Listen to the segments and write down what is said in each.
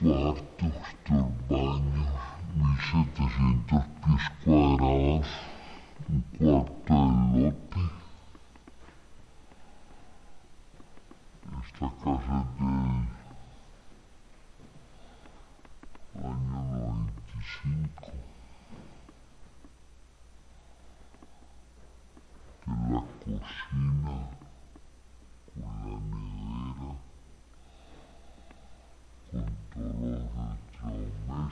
quartos, dos baños, 1.700 pies cuadrados, un cuarto de lote.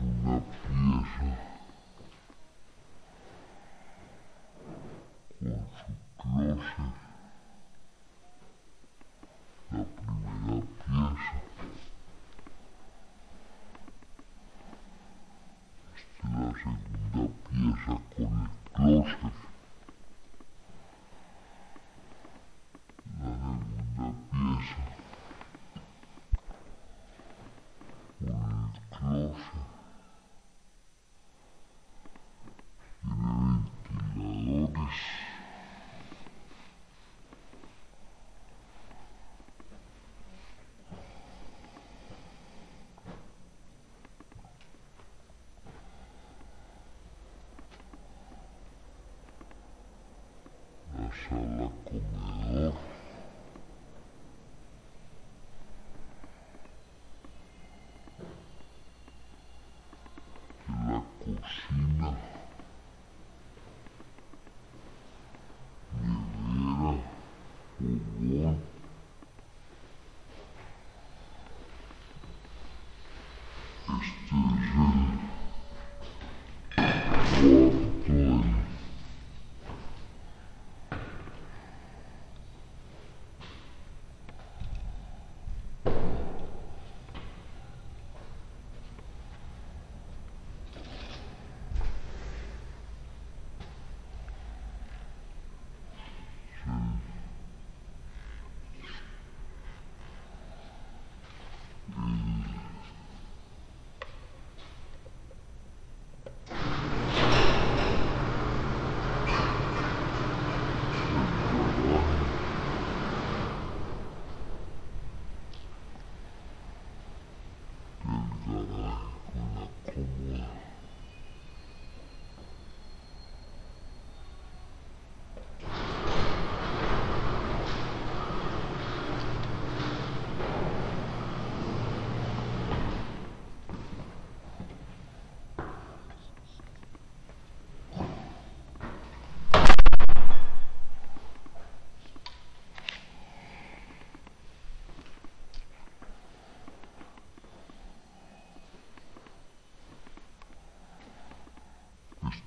на пьесу. 啊，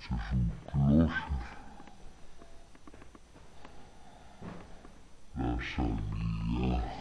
сижу в клёше. На сам.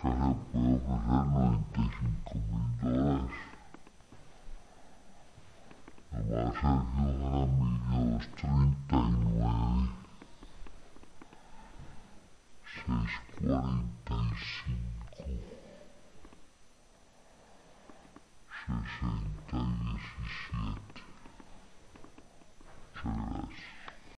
Casa puede ofrecer 95 mil dólares. Nomás Sergio Jaramillo 239 645